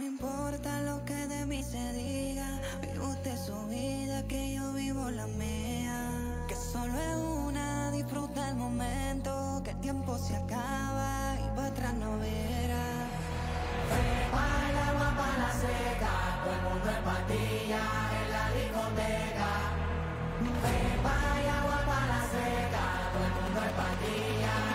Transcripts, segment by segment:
me importa lo que de mí se diga. Vive usted su vida, que yo vivo la mía. Que solo es una, disfruta el momento. Que el tiempo se acaba y para atrás no verá. Ven el agua, para la seca. Todo el mundo en patilla en la discoteca. Ven el agua, para la seca. Todo el mundo en patilla.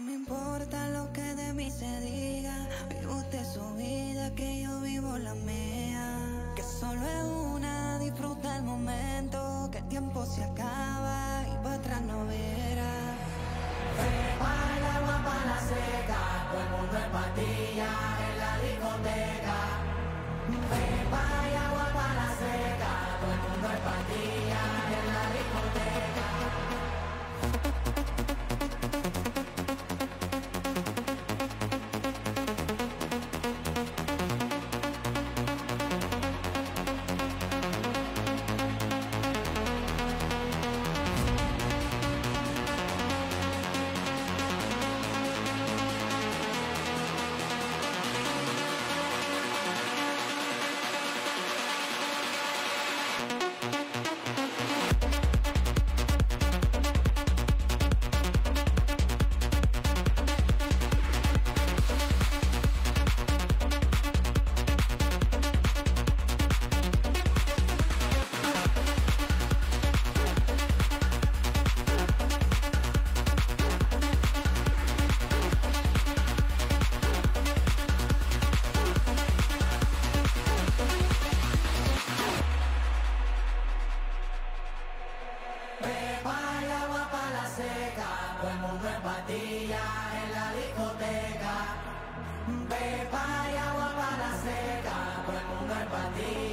No me importa lo que de mí se diga, vive usted su vida, que yo vivo la mía. Que solo es una, disfruta el momento, que el tiempo se acaba y para atrás no verás. Prepara el agua para la seca, todo el mundo en patilla en la discoteca. Prepara el agua Amen.